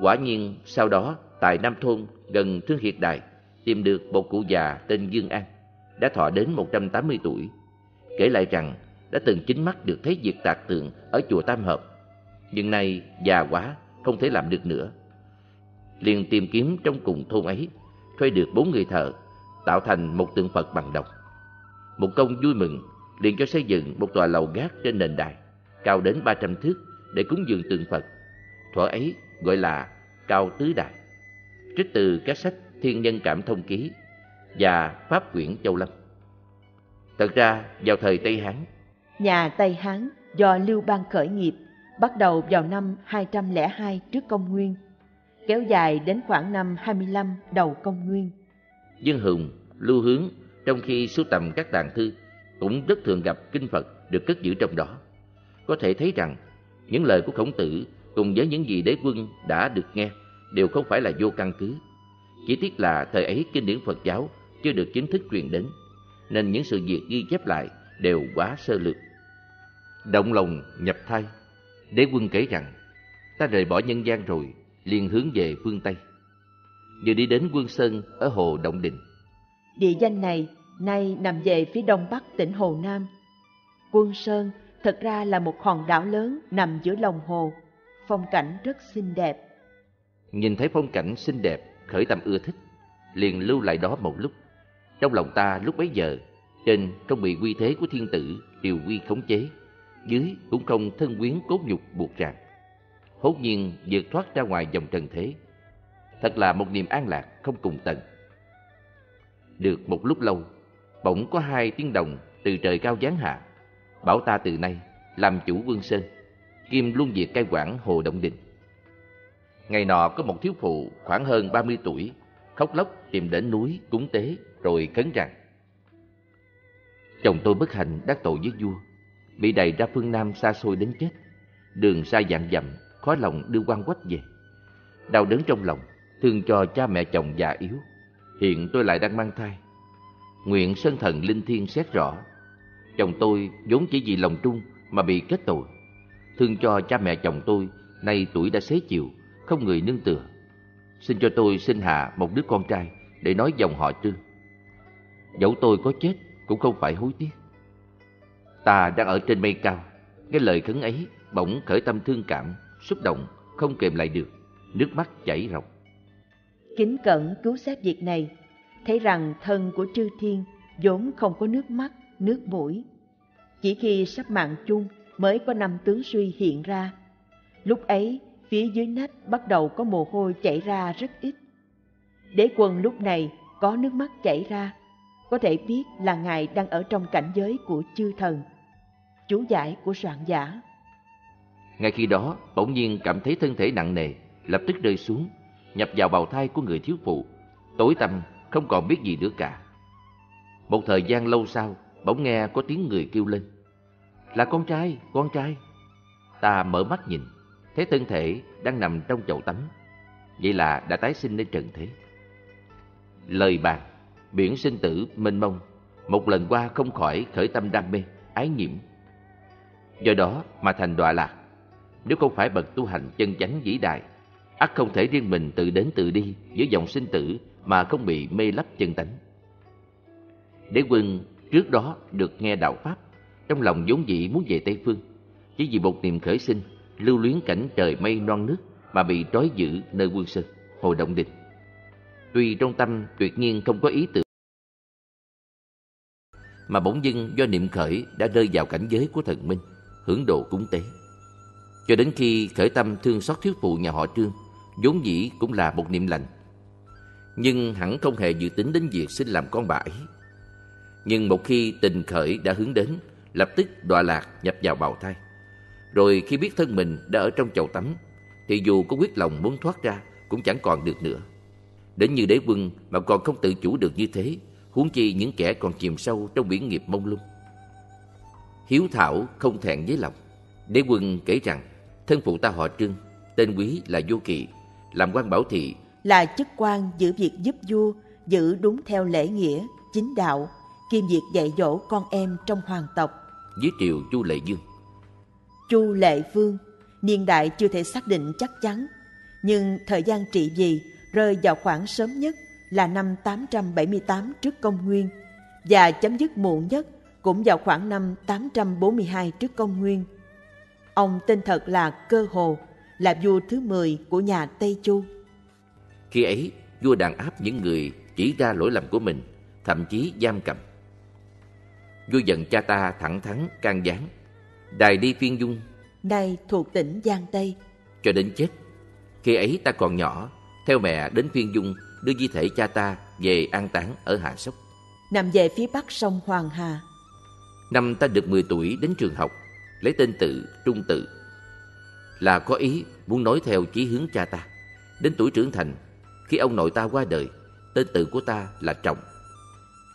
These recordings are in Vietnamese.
Quả nhiên sau đó tại Nam Thôn gần Thương Hiệt Đài tìm được một cụ già tên Dương An, đã thọ đến 180 tuổi. Kể lại rằng đã từng chính mắt được thấy việc tạc tượng ở chùa Tam Hợp. Nhưng nay già quá, không thể làm được nữa. Liền tìm kiếm trong cùng thôn ấy, thuê được bốn người thợ, tạo thành một tượng Phật bằng đồng. Một công vui mừng, liền cho xây dựng một tòa lầu gác trên nền đài, cao đến 300 thước để cúng dường tượng Phật. Thuở ấy gọi là Cao Tứ Đài. Trích từ các sách Thiên Nhân Cảm Thông Ký và Pháp Quyển Châu Lâm. Thật ra, vào thời Tây Hán, Nhà Tây Hán do Lưu Bang khởi nghiệp bắt đầu vào năm 202 trước công nguyên, kéo dài đến khoảng năm 25 đầu công nguyên. Dương Hùng, Lưu Hướng trong khi sưu tầm các tàng thư cũng rất thường gặp kinh Phật được cất giữ trong đó. Có thể thấy rằng những lời của Khổng Tử cùng với những gì đế quân đã được nghe đều không phải là vô căn cứ. Chỉ tiếc là thời ấy kinh điển Phật giáo chưa được chính thức truyền đến, nên những sự việc ghi chép lại đều quá sơ lược. Động lòng nhập thai, đế quân kể rằng, ta rời bỏ nhân gian rồi, liền hướng về phương Tây. Vừa đi đến Quân Sơn ở Hồ Động Đình. Địa danh này nay nằm về phía đông bắc tỉnh Hồ Nam. Quân Sơn thật ra là một hòn đảo lớn nằm giữa lòng hồ, phong cảnh rất xinh đẹp. Nhìn thấy phong cảnh xinh đẹp, khởi tâm ưa thích, liền lưu lại đó một lúc. Trong lòng ta lúc bấy giờ, trên không bị quy thế của thiên tử điều quy khống chế, dưới cũng không thân quyến cốt nhục buộc ràng. Hốt nhiên vượt thoát ra ngoài dòng trần thế. Thật là một niềm an lạc không cùng tận. Được một lúc lâu, bỗng có hai tiếng đồng từ trời cao giáng hạ, bảo ta từ nay làm chủ Vương Sơn, kim luôn việc cai quản Hồ Động Đình. Ngày nọ có một thiếu phụ khoảng hơn 30 tuổi, khóc lóc tìm đến núi cúng tế rồi khấn rằng Chồng tôi bất hạnh đắc tội với vua, bị đày ra phương Nam xa xôi đến chết, đường xa dặn dặm, khó lòng đưa quan quách về. Đau đớn trong lòng, thương cho cha mẹ chồng già yếu, hiện tôi lại đang mang thai. Nguyện sơn thần linh thiên xét rõ, chồng tôi vốn chỉ vì lòng trung mà bị kết tội. Thương cho cha mẹ chồng tôi, nay tuổi đã xế chiều, không người nương tựa. Xin cho tôi sinh hạ một đứa con trai để nói dòng họ trương. Dẫu tôi có chết cũng không phải hối tiếc. Ta đang ở trên mây cao, nghe lời khấn ấy bỗng khởi tâm thương cảm, xúc động, không kềm lại được, nước mắt chảy ròng. Kính cẩn cứu xét việc này, thấy rằng thân của chư thiên vốn không có nước mắt, nước mũi. Chỉ khi sắp mạng chung mới có năm tướng suy hiện ra. Lúc ấy, phía dưới nách bắt đầu có mồ hôi chảy ra rất ít. Đế quân lúc này có nước mắt chảy ra, có thể biết là Ngài đang ở trong cảnh giới của chư thần. Chú giải của soạn giả Ngay khi đó, bỗng nhiên cảm thấy thân thể nặng nề, lập tức rơi xuống, nhập vào bào thai của người thiếu phụ, tối tăm, không còn biết gì nữa cả. Một thời gian lâu sau, bỗng nghe có tiếng người kêu lên. Là con trai, con trai. Ta mở mắt nhìn, thấy thân thể đang nằm trong chậu tắm. Vậy là đã tái sinh lên trần thế. Lời bàn, biển sinh tử mênh mông, một lần qua không khỏi khởi tâm đam mê, ái nhiễm. Do đó mà thành đọa lạc. Nếu không phải bậc tu hành chân chánh vĩ đại, ắt không thể riêng mình tự đến tự đi giữa dòng sinh tử mà không bị mê lấp chân tánh. Đế quân trước đó được nghe đạo Pháp, trong lòng vốn dĩ muốn về Tây Phương, chỉ vì một niềm khởi sinh, lưu luyến cảnh trời mây non nước mà bị trói giữ nơi quân sơn, hồ động đình. Tuy trong tâm tuyệt nhiên không có ý tưởng, mà bỗng dưng do niệm khởi đã rơi vào cảnh giới của thần minh, hưởng độ cúng tế. Cho đến khi khởi tâm thương xót thiếu phụ nhà họ Trương, vốn dĩ cũng là một niệm lành. Nhưng hẳn không hề dự tính đến việc sinh làm con bà ấy. Nhưng một khi tình khởi đã hướng đến, lập tức đọa lạc nhập vào bào thai. Rồi khi biết thân mình đã ở trong chậu tắm, thì dù có quyết lòng muốn thoát ra cũng chẳng còn được nữa. Đến như đế quân mà còn không tự chủ được như thế, huống chi những kẻ còn chìm sâu trong biển nghiệp mông lung. Hiếu thảo không thẹn với lòng. Đế quân kể rằng, thân phụ ta họ Trương, tên quý là Vô Kỵ, làm quan bảo thị. Là chức quan giữ việc giúp vua, giữ đúng theo lễ nghĩa, chính đạo, kiêm việc dạy dỗ con em trong hoàng tộc. Dưới triều Chu Lệ Dương. Chu Lệ Vương, niên đại chưa thể xác định chắc chắn, nhưng thời gian trị vì rơi vào khoảng sớm nhất là năm 878 trước công nguyên và chấm dứt muộn nhất cũng vào khoảng năm 842 trước công nguyên. Ông tên thật là Cơ Hồ, là vua thứ 10 của nhà Tây Chu. Khi ấy, vua đàn áp những người chỉ ra lỗi lầm của mình, thậm chí giam cầm. Vua giận cha ta thẳng thắn, can gián. Đài đi phiên dung. Nay thuộc tỉnh Giang Tây. Cho đến chết. Khi ấy ta còn nhỏ, theo mẹ đến phiên dung đưa di thể cha ta về an táng ở Hạ Sóc. Nằm về phía bắc sông Hoàng Hà. Năm ta được 10 tuổi đến trường học, lấy tên tự, trung tự. Là có ý muốn nói theo chí hướng cha ta. Đến tuổi trưởng thành, khi ông nội ta qua đời, tên tự của ta là Trọng.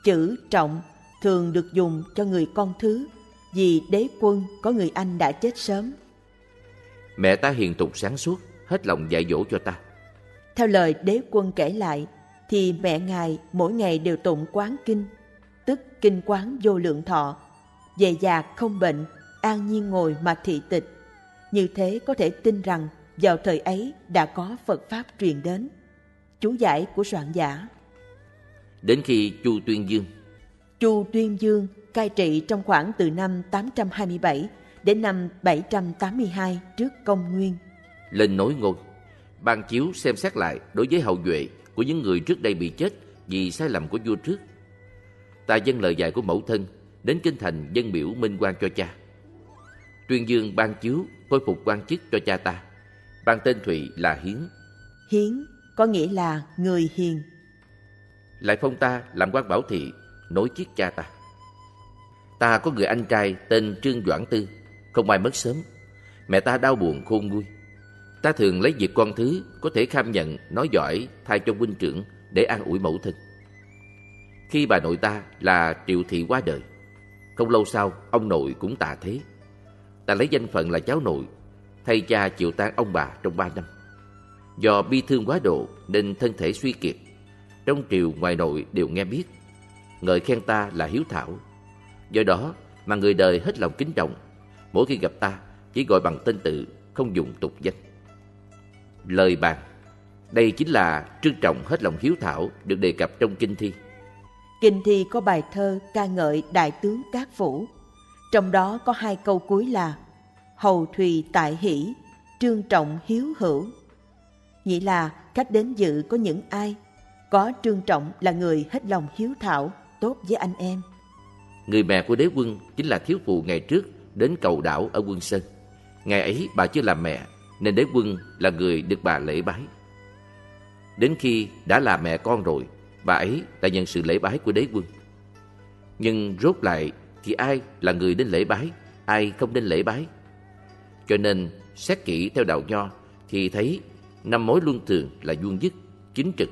Chữ Trọng thường được dùng cho người con thứ vì đế quân có người anh đã chết sớm. Mẹ ta hiền thục sáng suốt, hết lòng dạy dỗ cho ta. Theo lời đế quân kể lại, thì mẹ ngài mỗi ngày đều tụng quán kinh, tức kinh quán vô lượng thọ, về già không bệnh, an nhiên ngồi mà thị tịch. Như thế có thể tin rằng vào thời ấy đã có Phật Pháp truyền đến. Chú giải của soạn giả Đến khi Chu Tuyên Dương Chu Tuyên Dương cai trị trong khoảng từ năm 827 đến năm 782 trước công nguyên. Lên nối ngôi, ban chiếu xem xét lại đối với hậu duệ của những người trước đây bị chết vì sai lầm của vua trước. Ta dân lời dạy của mẫu thân đến kinh thành dân biểu minh quan cho cha. Tuyên Dương ban chiếu khôi phục quan chức cho cha ta. Ban tên Thụy là Hiến. Hiến có nghĩa là người hiền. Lại phong ta làm quan bảo thị, nối chiếc cha ta. Ta có người anh trai tên Trương Doãn Tư, không may mất sớm. Mẹ ta đau buồn khôn nguôi. Ta thường lấy việc con thứ có thể kham nhận, nói giỏi thay cho huynh trưởng để an ủi mẫu thân. Khi bà nội ta là Triệu Thị qua đời, không lâu sau ông nội cũng tạ thế. Ta lấy danh phận là cháu nội, thay cha chịu tan ông bà trong ba năm. Do bi thương quá độ nên thân thể suy kiệt. Trong triều ngoài nội đều nghe biết. Ngợi khen ta là hiếu thảo. Do đó mà người đời hết lòng kính trọng. Mỗi khi gặp ta chỉ gọi bằng tên tự, không dùng tục danh. Lời bàn Đây chính là trân trọng hết lòng hiếu thảo được đề cập trong kinh thi. Kinh thi có bài thơ ca ngợi đại tướng Cát Phủ. Trong đó có hai câu cuối là Hầu Thùy tại hỷ, trương trọng hiếu hữu. Nghĩa là khách đến dự có những ai, có trương trọng là người hết lòng hiếu thảo, tốt với anh em. Người mẹ của đế quân chính là thiếu phụ ngày trước đến cầu đảo ở quân Sơn. Ngày ấy bà chưa làm mẹ, nên đế quân là người được bà lễ bái. Đến khi đã là mẹ con rồi, bà ấy đã nhận sự lễ bái của đế quân. Nhưng rốt lại thì ai là người đến lễ bái, ai không đến lễ bái. Cho nên xét kỹ theo đạo nho thì thấy năm mối luân thường là vuông dứt, chính trực,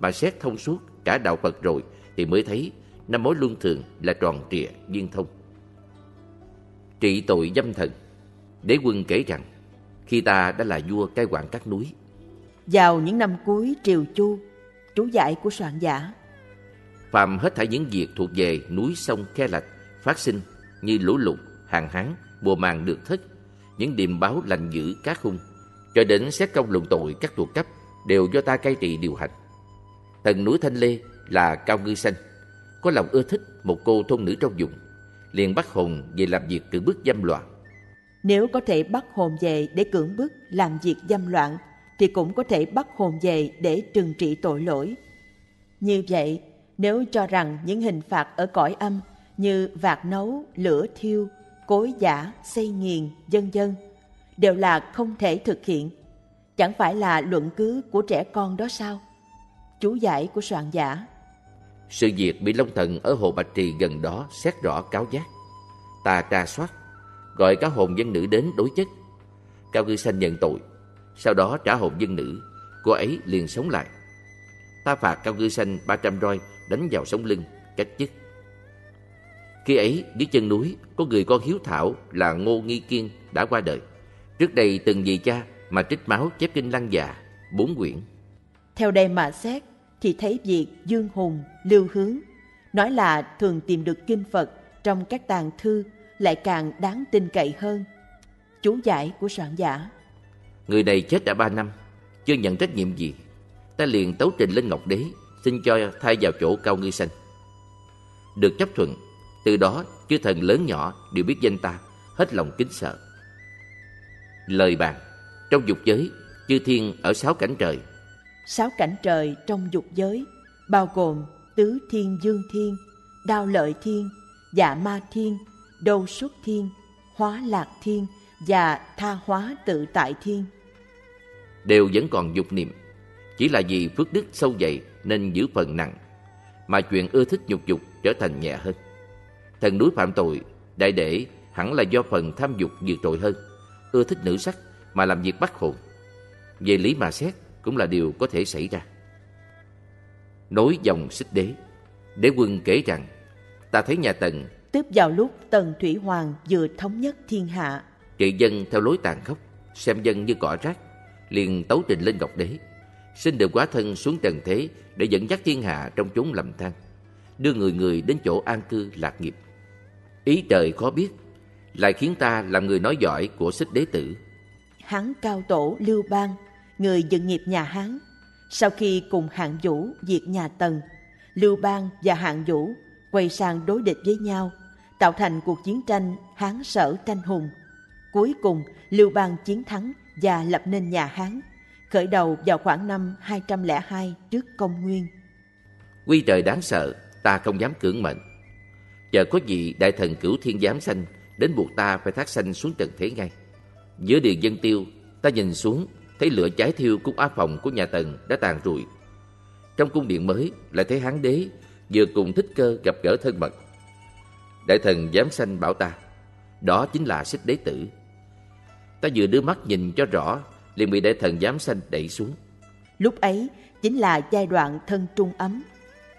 mà xét thông suốt cả đạo Phật rồi thì mới thấy năm mối luân thường là tròn trịa, viên thông. Trị tội dâm thần Đế quân kể rằng khi ta đã là vua cai quản các núi. Vào những năm cuối triều chu, chú giải của soạn giả. Phạm hết thảy những việc thuộc về núi sông khe lạch phát sinh như lũ lụt, hạn hán, mùa màng được thất, những điềm báo lành dữ các khung, cho đến xét công luận tội các thuộc cấp đều do ta cai trị điều hành. Thần núi Thanh Lê là Cao Ngư Xanh, có lòng ưa thích một cô thôn nữ trong vùng, liền bắt hồn về làm việc cưỡng bức dâm loạn. Nếu có thể bắt hồn về để cưỡng bức làm việc dâm loạn, thì cũng có thể bắt hồn về để trừng trị tội lỗi. Như vậy, nếu cho rằng những hình phạt ở cõi âm như vạt nấu, lửa thiêu, cối giả, xây nghiền, dân dân, đều là không thể thực hiện. Chẳng phải là luận cứ của trẻ con đó sao? Chú giải của soạn giả sự việc bị Long Thần ở Hồ Bạch Trì gần đó xét rõ cáo giác. Ta tra soát, gọi các hồn dân nữ đến đối chất. Cao Cư Sanh nhận tội, sau đó trả hồn dân nữ, cô ấy liền sống lại. Ta phạt Cao Cư Sanh 300 roi đánh vào sống lưng, cách chức. Khi ấy, dưới chân núi, có người con hiếu thảo là Ngô Nghi Kiên đã qua đời. Trước đây từng vì cha mà trích máu chép kinh lăng già, bốn quyển. Theo đây mà xét, thì thấy việc Dương Hùng, Lưu Hướng nói là thường tìm được kinh Phật trong các tàng thư lại càng đáng tin cậy hơn. Chú giải của soạn giả Người này chết đã ba năm, chưa nhận trách nhiệm gì, ta liền tấu trình lên Ngọc Đế, xin cho thay vào chỗ cao ngư Sanh. Được chấp thuận, từ đó chư thần lớn nhỏ đều biết danh ta, hết lòng kính sợ. Lời bàn Trong dục giới, chư thiên ở sáu cảnh trời. Sáu cảnh trời trong dục giới bao gồm tứ thiên dương thiên, đao lợi thiên, dạ ma thiên, đâu xuất thiên, hóa lạc thiên và tha hóa tự tại thiên. Đều vẫn còn dục niệm, chỉ là vì phước đức sâu dày nên giữ phần nặng, mà chuyện ưa thích nhục dục trở thành nhẹ hơn. Thần núi phạm tội, đại để hẳn là do phần tham dục vượt trội hơn, ưa thích nữ sắc mà làm việc bắt hồn. Về lý mà xét cũng là điều có thể xảy ra. Nối dòng xích đế, đế quân kể rằng, ta thấy nhà Tần Tiếp vào lúc Tần Thủy Hoàng vừa thống nhất thiên hạ. Trị dân theo lối tàn khốc, xem dân như cỏ rác, liền tấu trình lên Ngọc Đế, xin được quá thân xuống trần thế để dẫn dắt thiên hạ trong chốn lầm than, đưa người người đến chỗ an cư lạc nghiệp. Ý trời khó biết, lại khiến ta làm người nói giỏi của xích đế tử. Hán cao tổ Lưu Bang, người dựng nghiệp nhà Hán, sau khi cùng hạng vũ diệt nhà Tần, Lưu Bang và hạng vũ quay sang đối địch với nhau, tạo thành cuộc chiến tranh Hán sở tranh hùng. Cuối cùng, Lưu Bang chiến thắng và lập nên nhà Hán, khởi đầu vào khoảng năm 202 trước công nguyên. Quy trời đáng sợ, ta không dám cưỡng mệnh. Chờ có gì đại thần cửu thiên giám sanh đến buộc ta phải thác sanh xuống trần thế ngay. Giữa điện dân tiêu, ta nhìn xuống thấy lửa cháy thiêu cung á phòng của nhà Tần đã tàn rụi. Trong cung điện mới lại thấy hán đế vừa cùng thích cơ gặp gỡ thân mật. Đại thần giám sanh bảo ta, đó chính là xích đế tử. Ta vừa đưa mắt nhìn cho rõ, liền bị đại thần giám sanh đẩy xuống. Lúc ấy chính là giai đoạn thân trung ấm.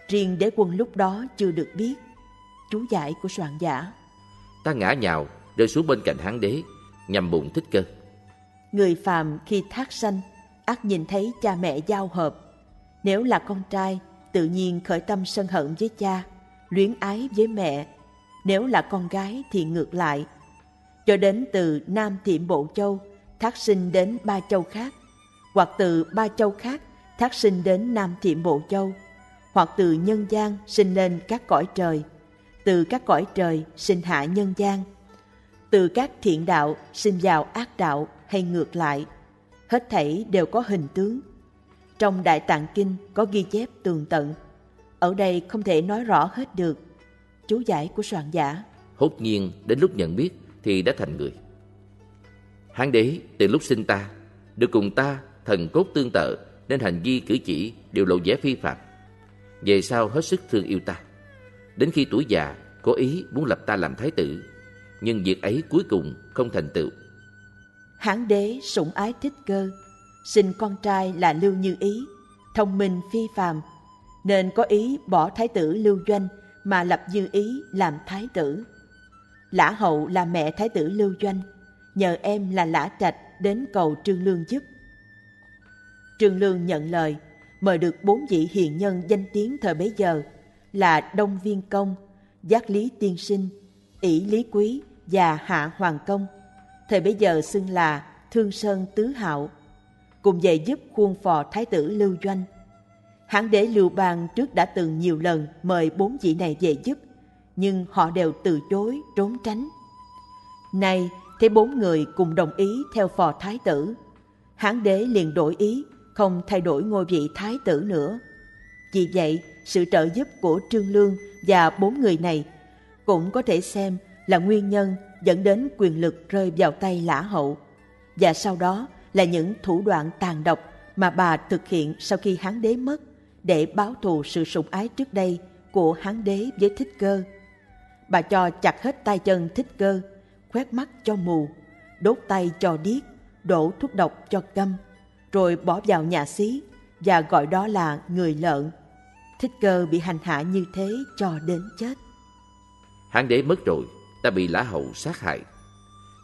Riêng đế quân lúc đó chưa được biết. Chú giải của soạn giả. Ta ngã nhào, rơi xuống bên cạnh hán đế, nhằm bụng thích cơ. Người phàm khi thác sanh, ác nhìn thấy cha mẹ giao hợp. Nếu là con trai, tự nhiên khởi tâm sân hận với cha, luyến ái với mẹ. Nếu là con gái thì ngược lại. Cho đến từ Nam Thiểm Bộ Châu, thác sinh đến ba châu khác, hoặc từ ba châu khác thác sinh đến Nam Thiểm Bộ Châu, hoặc từ nhân gian sinh lên các cõi trời, từ các cõi trời sinh hạ nhân gian, từ các thiện đạo sinh vào ác đạo hay ngược lại, hết thảy đều có hình tướng. Trong Đại Tạng Kinh có ghi chép tường tận, ở đây không thể nói rõ hết được. Chú giải của soạn giả. Hốt nhiên đến lúc nhận biết thì đã thành người. Hán đế từ lúc sinh ta, được cùng ta thần cốt tương tự nên hành vi cử chỉ đều lộ vẻ phi phạm. Về sau hết sức thương yêu ta. Đến khi tuổi già, có ý muốn lập ta làm thái tử, nhưng việc ấy cuối cùng không thành tựu. Hán đế sủng ái thích cơ, sinh con trai là Lưu Như Ý, thông minh phi phàm, nên có ý bỏ thái tử Lưu Doanh mà lập Như Ý làm thái tử. Lã hậu là mẹ thái tử Lưu Doanh, nhờ em là Lã Trạch đến cầu Trương Lương giúp. Trương Lương nhận lời, mời được bốn vị hiền nhân danh tiếng thời bấy giờ là Đông Viên Công, Giác Lý Tiên Sinh, ỷ Lý Quý và Hạ Hoàng Công, thời bấy giờ xưng là Thương Sơn Tứ Hạo, cùng về giúp khuôn phò Thái tử Lưu Doanh. Hán đế Lưu Bang trước đã từng nhiều lần mời bốn vị này về giúp, nhưng họ đều từ chối, trốn tránh. Nay, thấy bốn người cùng đồng ý theo phò Thái tử, Hán đế liền đổi ý, không thay đổi ngôi vị Thái tử nữa. Vì vậy, sự trợ giúp của Trương Lương và bốn người này cũng có thể xem là nguyên nhân dẫn đến quyền lực rơi vào tay lã hậu và sau đó là những thủ đoạn tàn độc mà bà thực hiện sau khi hán đế mất để báo thù sự sủng ái trước đây của hán đế với thích cơ. Bà cho chặt hết tay chân thích cơ, khoét mắt cho mù, đốt tay cho điếc, đổ thuốc độc cho câm, rồi bỏ vào nhà xí và gọi đó là người lợn. Thích cơ bị hành hạ như thế cho đến chết. Hán đế mất rồi, ta bị lã hậu sát hại.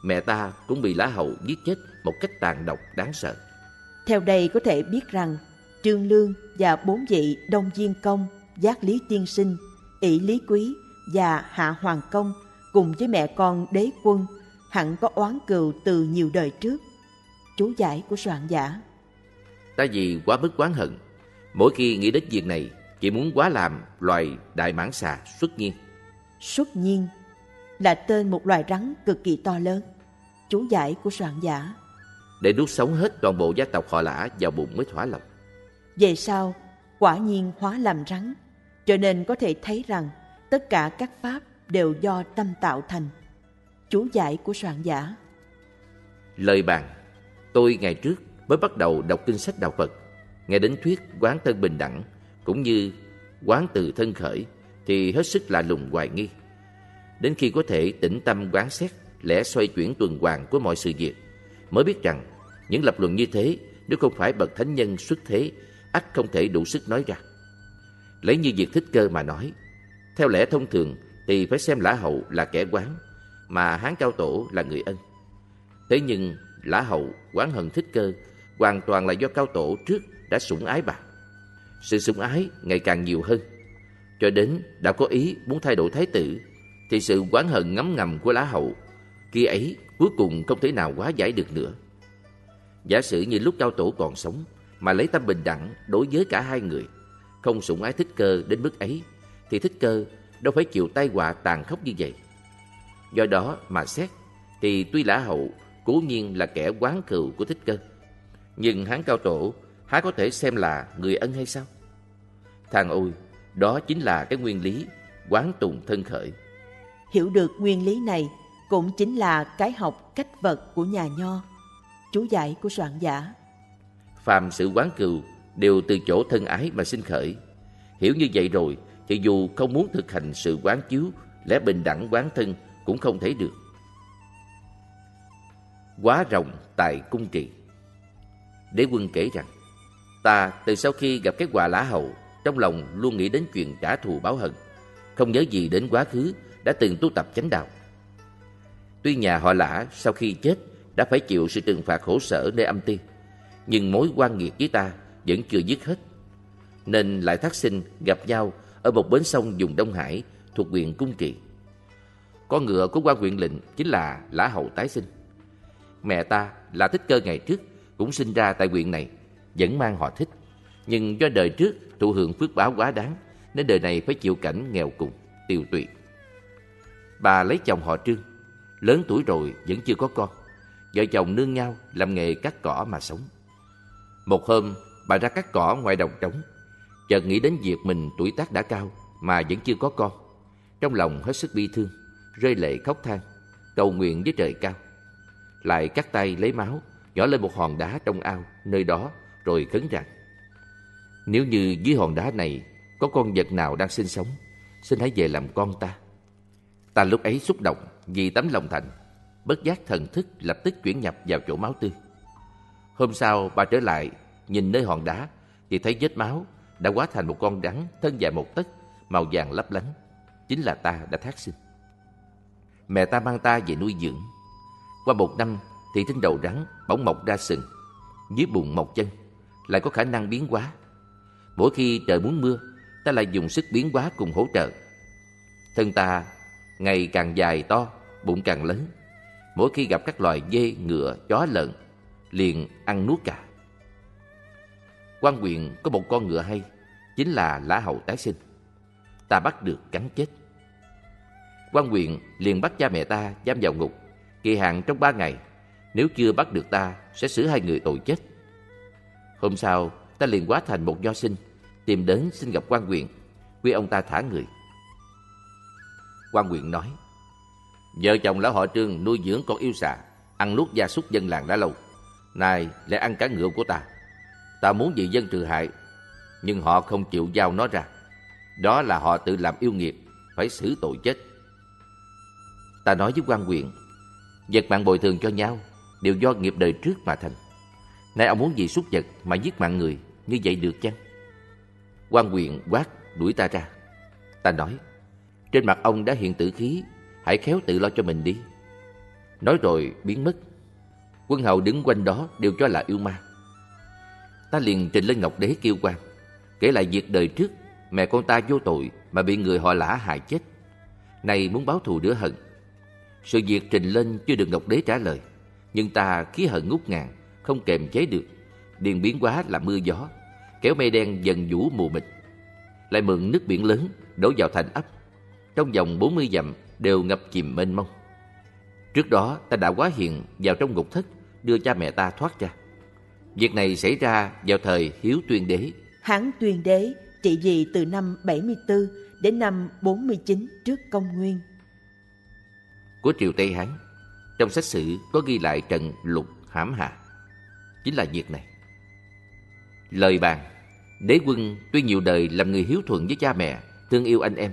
Mẹ ta cũng bị lã hậu giết chết một cách tàn độc đáng sợ. Theo đây có thể biết rằng Trương Lương và bốn vị Đông Diên Công, Giác Lý Tiên Sinh, ỷ Lý Quý và Hạ Hoàng Công cùng với mẹ con đế quân hẳn có oán cừu từ nhiều đời trước. Chú giải của soạn giả ta vì quá bất quán hận. Mỗi khi nghĩ đến việc này, chỉ muốn quá làm loài đại mãng xà xuất nhiên. Xuất nhiên là tên một loài rắn cực kỳ to lớn, chú giải của soạn giả. Để nuốt sống hết toàn bộ gia tộc họ lã vào bụng mới thỏa lòng. Về sau, quả nhiên hóa làm rắn, cho nên có thể thấy rằng tất cả các pháp đều do tâm tạo thành. Chú giải của soạn giả. Lời bàn Tôi ngày trước mới bắt đầu đọc kinh sách đạo Phật, nghe đến thuyết quán thân bình đẳng cũng như quán từ thân khởi thì hết sức lạ lùng hoài nghi. Đến khi có thể tĩnh tâm quán xét lẽ xoay chuyển tuần hoàn của mọi sự việc, mới biết rằng những lập luận như thế nếu không phải bậc thánh nhân xuất thế, ắt không thể đủ sức nói ra. Lấy như việc thích cơ mà nói, theo lẽ thông thường thì phải xem lã hậu là kẻ quán, mà hán cao tổ là người ân. Thế nhưng lã hậu quán hận thích cơ hoàn toàn là do cao tổ trước đã sủng ái bà. Sự sủng ái ngày càng nhiều hơn, cho đến đã có ý muốn thay đổi thái tử, thì sự oán hận ngấm ngầm của lã hậu khi ấy cuối cùng không thể nào hóa giải được nữa. Giả sử như lúc cao tổ còn sống mà lấy tâm bình đẳng đối với cả hai người, không sủng ái thích cơ đến mức ấy, thì thích cơ đâu phải chịu tai họa tàn khốc như vậy. Do đó mà xét, thì tuy lã hậu cố nhiên là kẻ quán cừu của thích cơ, nhưng hán cao tổ há có thể xem là người ân hay sao? Thằng ôi, đó chính là cái nguyên lý quán tùng thân khởi. Hiểu được nguyên lý này cũng chính là cái học cách vật của nhà nho, chú giải của soạn giả. Phàm sự quán cừu đều từ chỗ thân ái mà sinh khởi. Hiểu như vậy rồi thì dù không muốn thực hành sự quán chiếu lẽ bình đẳng quán thân cũng không thể được. Quá rộng tại cung trị Đế quân kể rằng Ta từ sau khi gặp cái quà lã hậu Trong lòng luôn nghĩ đến chuyện trả thù báo hận Không nhớ gì đến quá khứ đã từng tu tập chánh đạo. Tuy nhà họ lã sau khi chết Đã phải chịu sự trừng phạt khổ sở nơi âm ti Nhưng mối quan nghiệt với ta Vẫn chưa dứt hết. Nên lại thác sinh gặp nhau Ở một bến sông vùng Đông Hải Thuộc huyện Cung kỳ. Con ngựa của quan huyện lệnh Chính là lã hậu tái sinh. Mẹ ta là thích cơ ngày trước Cũng sinh ra tại huyện này Vẫn mang họ thích. Nhưng do đời trước thụ hưởng phước báo quá đáng Nên đời này phải chịu cảnh nghèo cùng, tiêu tụy. Bà lấy chồng họ Trương. Lớn tuổi rồi vẫn chưa có con. Vợ chồng nương nhau làm nghề cắt cỏ mà sống. Một hôm bà ra cắt cỏ ngoài đồng trống. Chợt nghĩ đến việc mình tuổi tác đã cao Mà vẫn chưa có con. Trong lòng hết sức bi thương Rơi lệ khóc than Cầu nguyện với trời cao. Lại cắt tay lấy máu, nhỏ lên một hòn đá trong ao, nơi đó, rồi khấn rằng. Nếu như dưới hòn đá này có con vật nào đang sinh sống, xin hãy về làm con ta. Ta lúc ấy xúc động vì tấm lòng thành, bất giác thần thức lập tức chuyển nhập vào chỗ máu tươi. Hôm sau bà trở lại, nhìn nơi hòn đá thì thấy vết máu đã hóa thành một con rắn thân dài một tấc, màu vàng lấp lánh. Chính là ta đã thác sinh. Mẹ ta mang ta về nuôi dưỡng qua một năm thì trên đầu rắn bỗng mọc ra sừng, dưới bụng mọc chân, lại có khả năng biến hóa. Mỗi khi trời muốn mưa, ta lại dùng sức biến hóa cùng hỗ trợ. Thân ta ngày càng dài to, bụng càng lớn. Mỗi khi gặp các loài dê, ngựa, chó, lợn, liền ăn nuốt cả. quan quyền có một con ngựa hay, chính là lá hậu tái sinh. Ta bắt được cắn chết. quan quyền liền bắt cha mẹ ta giam vào ngục kỳ hạn trong ba ngày. Nếu chưa bắt được ta, sẽ xử hai người tội chết. Hôm sau, ta liền hóa thành một nho sinh, tìm đến xin gặp quan quyền, quy ông ta thả người. Quan quyền nói, vợ chồng lão họ trương nuôi dưỡng con yêu xà, ăn nuốt gia súc dân làng đã lâu. Nay lại ăn cả ngựa của ta. Ta muốn vì dân trừ hại, nhưng họ không chịu giao nó ra. Đó là họ tự làm yêu nghiệp, phải xử tội chết. Ta nói với quan quyền, Vật mạng bồi thường cho nhau đều do nghiệp đời trước mà thành. Nay ông muốn vì súc vật mà giết mạng người, như vậy được chăng? quan quyền quát đuổi ta ra. Ta nói, trên mặt ông đã hiện tử khí, hãy khéo tự lo cho mình đi. Nói rồi biến mất. Quân hầu đứng quanh đó đều cho là yêu ma. Ta liền trình lên Ngọc Đế kêu quan, kể lại việc đời trước mẹ con ta vô tội mà bị người họ lã hại chết. Này muốn báo thù rửa hận, sự việc trình lên chưa được Ngọc Đế trả lời, nhưng ta khí hận ngút ngàn, không kềm chế được, điền biến quá là mưa gió, kéo mây đen dần vũ mù mịt. Lại mượn nước biển lớn đổ vào thành ấp. Trong vòng 40 dặm đều ngập chìm mênh mông. Trước đó ta đã quá hiện vào trong ngục thất đưa cha mẹ ta thoát ra. Việc này xảy ra vào thời Hiếu Tuyên Đế. Hán Tuyên Đế trị vì từ năm 74 đến năm 49 trước công nguyên. Của triều Tây Hán, trong sách sử có ghi lại trận lục hãm hạ. Chính là việc này. Lời bàn Đế quân tuy nhiều đời làm người hiếu thuận với cha mẹ, thương yêu anh em,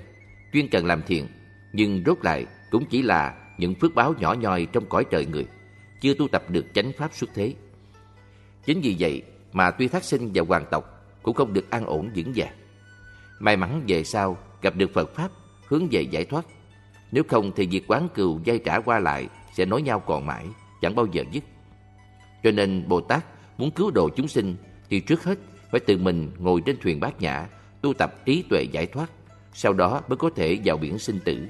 chuyên cần làm thiện, nhưng rốt lại cũng chỉ là những phước báo nhỏ nhoi trong cõi trời người, chưa tu tập được chánh pháp xuất thế. Chính vì vậy mà tuy thác sinh và hoàng tộc cũng không được an ổn vững vàng. May mắn về sau gặp được Phật Pháp hướng về giải thoát. Nếu không thì việc quán cừu dây trả qua lại sẽ nối nhau còn mãi, chẳng bao giờ dứt. Cho nên Bồ Tát muốn cứu độ chúng sinh thì trước hết phải tự mình ngồi trên thuyền bát nhã, tu tập trí tuệ giải thoát, sau đó mới có thể vào biển sinh tử.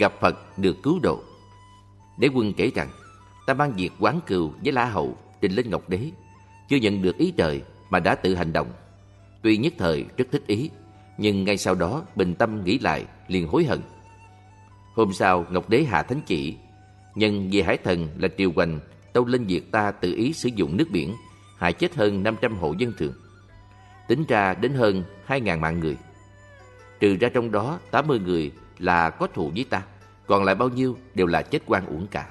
Gặp Phật được cứu độ. Đế quân kể rằng, Ta mang việc quán cừu với La Hậu trình lên Ngọc Đế. Chưa nhận được ý trời mà đã tự hành động. Tuy nhất thời rất thích ý, Nhưng ngay sau đó bình tâm nghĩ lại, liền hối hận. Hôm sau, Ngọc Đế hạ thánh chỉ, Nhân vì Hải Thần là triều hoành, Tâu lên việc ta tự ý sử dụng nước biển, Hại chết hơn 500 hộ dân thường. Tính ra đến hơn 2.000 mạng người. Trừ ra trong đó 80 người là có thù với ta, Còn lại bao nhiêu đều là chết quan uổng cả.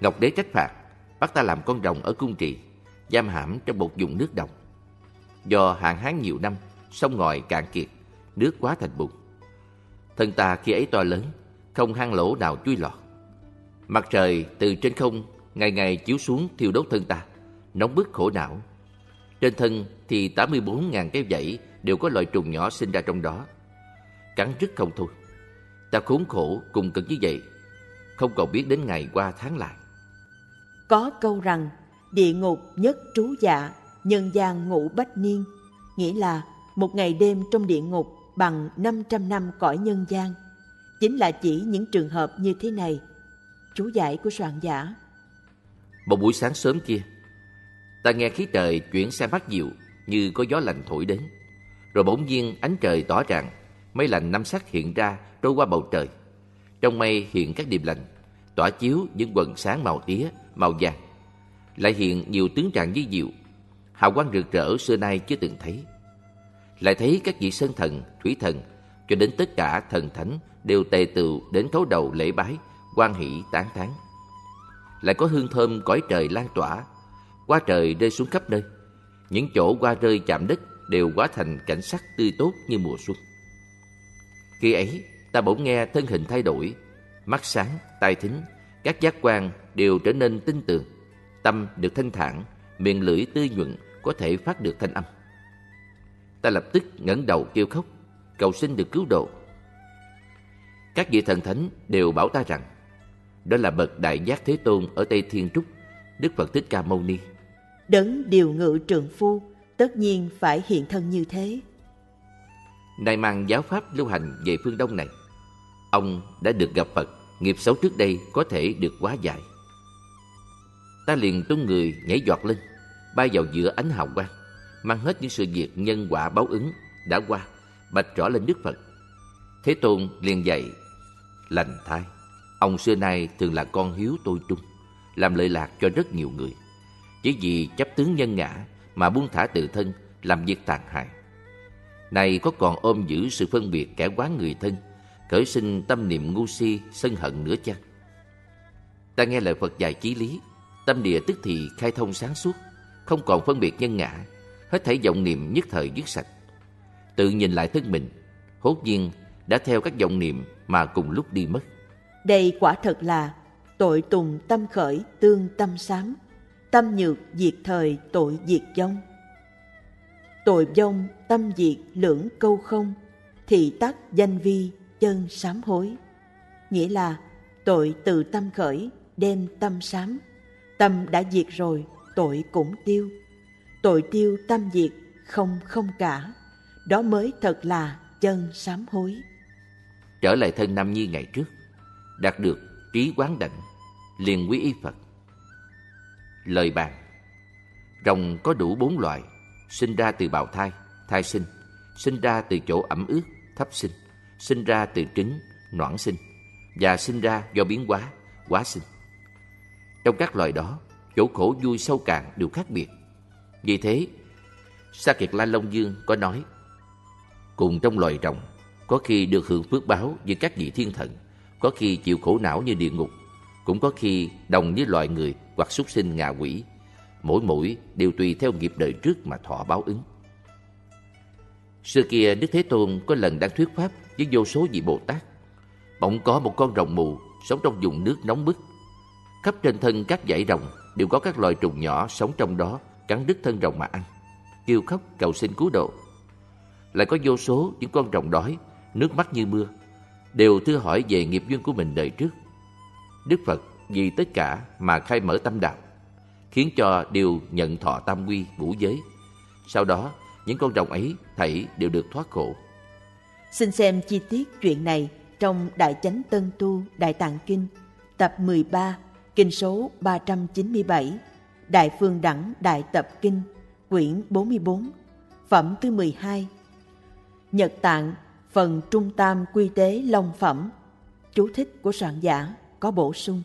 Ngọc Đế trách phạt, Bắt ta làm con rồng ở cung trì, Giam hãm trong một vùng nước đồng. Do hạn hán nhiều năm, Sông ngòi cạn kiệt, Nước quá thành bùn. Thân ta khi ấy to lớn, Không hang lỗ nào chui lọt. Mặt trời từ trên không Ngày ngày chiếu xuống thiêu đốt thân ta, Nóng bức khổ não. Trên thân thì 84.000 cái vảy Đều có loài trùng nhỏ sinh ra trong đó. Cắn rứt không thôi. Ta khốn khổ cùng cực như vậy Không còn biết đến ngày qua tháng lại. Có câu rằng Địa ngục nhất trú dạ Nhân gian ngủ bách niên. Nghĩa là một ngày đêm trong địa ngục Bằng 500 năm cõi nhân gian. Chính là chỉ những trường hợp như thế này. Chú giải của soạn giả. Một buổi sáng sớm kia Ta nghe khí trời chuyển sang mát dịu Như có gió lạnh thổi đến Rồi bỗng nhiên ánh trời tỏ ràng Mây lạnh năm sắc hiện ra trôi qua bầu trời. Trong mây hiện các điềm lành, tỏa chiếu những quần sáng màu tía, màu vàng. Lại hiện nhiều tướng trạng với diệu, hào quang rực rỡ xưa nay chưa từng thấy. Lại thấy các vị sơn thần, thủy thần, cho đến tất cả thần thánh đều tề tựu đến thấu đầu lễ bái, quan hỷ tán thán. Lại có hương thơm cõi trời lan tỏa, qua trời rơi xuống khắp nơi. Những chỗ qua rơi chạm đất đều hóa thành cảnh sắc tươi tốt như mùa xuân. Khi ấy, ta bỗng nghe thân hình thay đổi, mắt sáng, tai thính, các giác quan đều trở nên tinh tường, tâm được thanh thản, miệng lưỡi tươi nhuận có thể phát được thanh âm. Ta lập tức ngẩng đầu kêu khóc, cầu xin được cứu độ. Các vị thần thánh đều bảo ta rằng, đó là bậc đại giác Thế Tôn ở Tây Thiên Trúc, Đức Phật Thích Ca Mâu Ni. Đấng điều ngự trượng phu, tất nhiên phải hiện thân như thế nay mang giáo pháp lưu hành về phương Đông này. Ông đã được gặp Phật, nghiệp xấu trước đây có thể được quá giải. Ta liền tung người nhảy giọt lên, bay vào giữa ánh hào quang, mang hết những sự việc nhân quả báo ứng đã qua, bạch rõ lên Đức Phật. Thế Tôn liền dạy, lành thai, ông xưa nay thường là con hiếu tôi trung, làm lợi lạc cho rất nhiều người. Chỉ vì chấp tướng nhân ngã mà buông thả tự thân, làm việc tàn hại này có còn ôm giữ sự phân biệt kẻ quán người thân, khởi sinh tâm niệm ngu si, sân hận nữa chăng? Ta nghe lời Phật dạy chí lý, tâm địa tức thì khai thông sáng suốt, không còn phân biệt nhân ngã, hết thảy vọng niệm nhất thời dứt sạch. Tự nhìn lại thân mình, hốt nhiên đã theo các vọng niệm mà cùng lúc đi mất. Đây quả thật là tội tùng tâm khởi tương tâm sám, tâm nhược diệt thời tội diệt vong. Tội vong tâm diệt lưỡng câu không, thị tắc danh vi chân sám hối. Nghĩa là tội từ tâm khởi, đem tâm sám. Tâm đã diệt rồi, tội cũng tiêu. Tội tiêu tâm diệt, không không cả. Đó mới thật là chân sám hối. Trở lại thân Nam Nhi ngày trước, đạt được trí quán đảnh, liền quý y Phật. Lời bàn. Rồng có đủ bốn loại Sinh ra từ bào thai, thai sinh Sinh ra từ chỗ ẩm ướt, thấp sinh Sinh ra từ trứng, noãn sinh Và sinh ra do biến hóa, quá sinh. Trong các loài đó Chỗ khổ vui sâu cạn đều khác biệt. Vì thế Sa Kiệt La Long Dương có nói Cùng trong loài rồng Có khi được hưởng phước báo như các vị thiên thần Có khi chịu khổ não như địa ngục. Cũng có khi đồng với loài người Hoặc súc sinh ngạ quỷ. Mỗi mũi đều tùy theo nghiệp đời trước mà thọ báo ứng. Xưa kia Đức Thế Tôn có lần đang thuyết pháp với vô số vị Bồ Tát Bỗng có một con rồng mù sống trong vùng nước nóng bức. Khắp trên thân các dãy rồng đều có các loài trùng nhỏ sống trong đó, cắn đứt thân rồng mà ăn. Kêu khóc cầu xin cứu độ. Lại có vô số những con rồng đói, nước mắt như mưa, đều thưa hỏi về nghiệp duyên của mình đời trước đức phật vì tất cả mà khai mở tâm đạo khiến cho đều nhận thọ tam quy ngũ giới sau đó những con rồng ấy thảy đều được thoát khổ xin xem chi tiết chuyện này trong đại chánh tân tu đại tạng kinh tập 13 kinh số 397 đại phương đẳng đại tập kinh quyển 44, phẩm thứ 12. Nhật Tạng, phần trung tam quy tế long phẩm. Chú thích của soạn giả có bổ sung.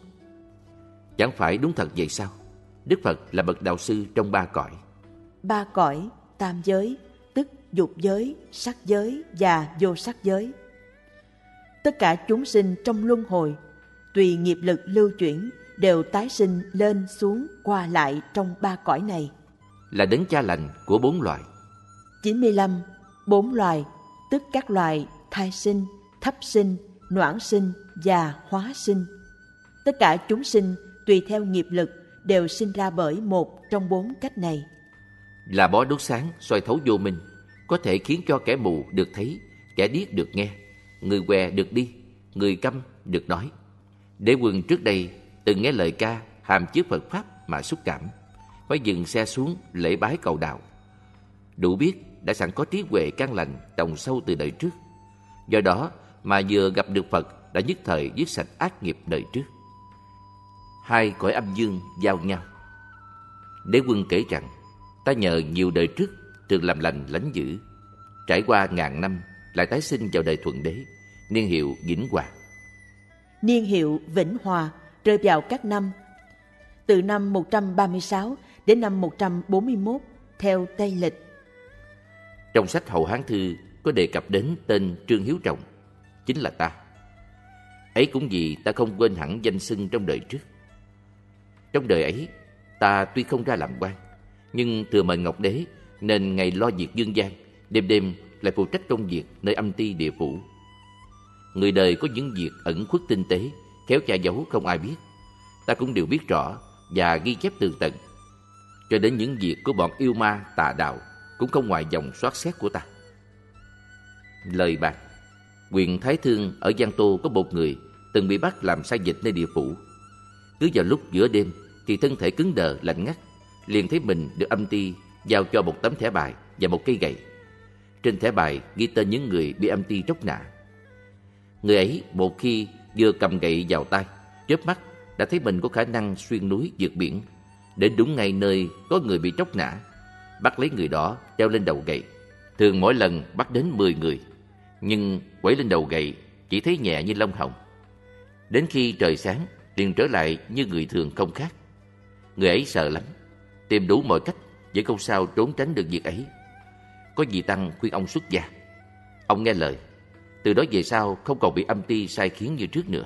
Chẳng phải đúng thật vậy sao? Đức Phật là bậc đạo sư trong ba cõi. Ba cõi, tam giới, tức dục giới, sắc giới và vô sắc giới. Tất cả chúng sinh trong luân hồi, tùy nghiệp lực lưu chuyển đều tái sinh lên xuống qua lại trong ba cõi này là đấng cha lành của bốn loài. 95. Bốn loài, tức các loài thai sinh, thấp sinh, noãn sinh và hóa sinh. Tất cả chúng sinh tùy theo nghiệp lực đều sinh ra bởi một trong bốn cách này. Là bó đốt sáng soi thấu vô minh, có thể khiến cho kẻ mù được thấy, kẻ điếc được nghe, người què được đi, người câm được nói. Đế quân trước đây từng nghe lời ca hàm chứa Phật Pháp mà xúc cảm phải dừng xe xuống lễ bái cầu đạo. Đủ biết đã sẵn có trí huệ căn lành đồng sâu từ đời trước. Do đó mà vừa gặp được Phật đã nhất thời giết sạch ác nghiệp đời trước. Hai cõi âm dương giao nhau. Đế quân kể rằng, ta nhờ nhiều đời trước trường làm lành lánh dữ, trải qua ngàn năm lại tái sinh vào đời thuận đế, niên hiệu Vĩnh Hòa. Niên hiệu Vĩnh Hòa rơi vào các năm từ năm 136 đến năm 141 theo Tây Lịch. Trong sách Hậu Hán Thư có đề cập đến tên Trương Hiếu Trọng, chính là ta. Ấy cũng vì ta không quên hẳn danh xưng trong đời trước. Trong đời ấy, ta tuy không ra làm quan, nhưng thừa mệnh Ngọc Đế nên ngày lo việc dương gian, đêm đêm lại phụ trách công việc nơi âm ti địa phủ. Người đời có những việc ẩn khuất tinh tế, khéo che giấu không ai biết. Ta cũng đều biết rõ và ghi chép tường tận cho đến những việc của bọn yêu ma tà đạo cũng không ngoài dòng soát xét của ta. Lời bạc Quyền Thái Thương ở Giang Tô có một người từng bị bắt làm sai dịch nơi địa phủ. Cứ vào lúc giữa đêm thì thân thể cứng đờ lạnh ngắt, liền thấy mình được âm ti giao cho một tấm thẻ bài và một cây gậy. Trên thẻ bài ghi tên những người bị âm ti tróc nã. Người ấy một khi vừa cầm gậy vào tay, chớp mắt đã thấy mình có khả năng xuyên núi vượt biển Đến đúng ngay nơi có người bị tróc nã Bắt lấy người đó treo lên đầu gậy Thường mỗi lần bắt đến 10 người Nhưng quẩy lên đầu gậy Chỉ thấy nhẹ như lông hồng Đến khi trời sáng liền trở lại như người thường không khác. Người ấy sợ lắm, Tìm đủ mọi cách Vẫn không sao trốn tránh được việc ấy. Có vị Tăng khuyên ông xuất gia. Ông nghe lời, Từ đó về sau không còn bị âm ti sai khiến như trước nữa.